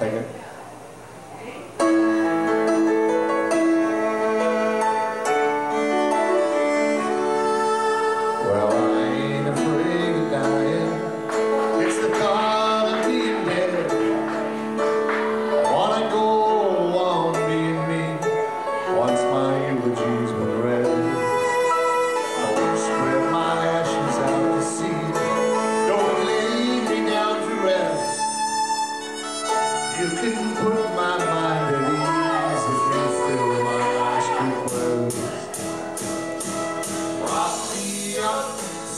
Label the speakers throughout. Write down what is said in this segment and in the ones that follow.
Speaker 1: Second.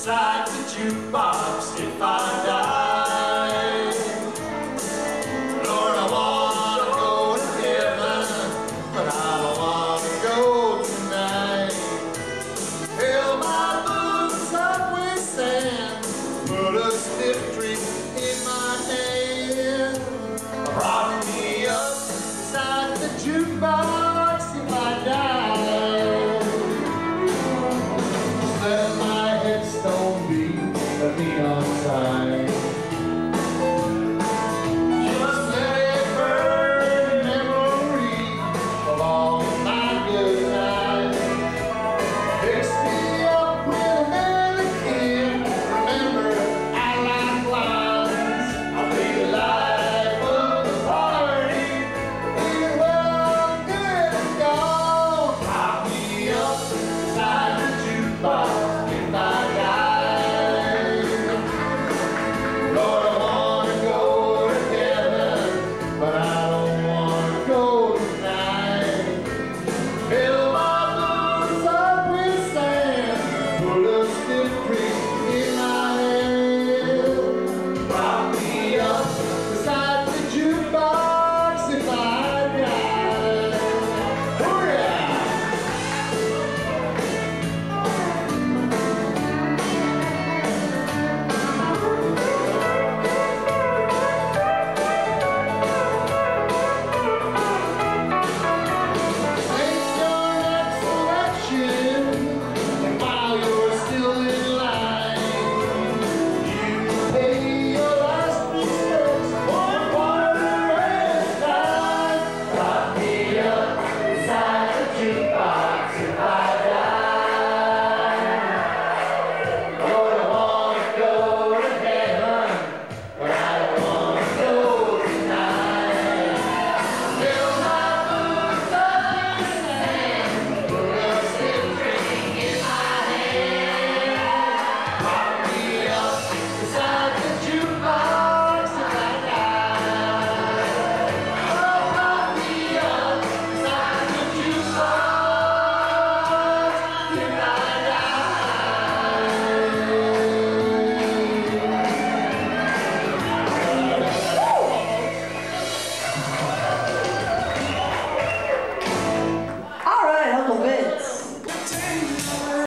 Speaker 1: inside the jukebox if I die. Lord, I want to go to heaven, but I don't want to go tonight. Fill my boots up with sand, put a stiff drink.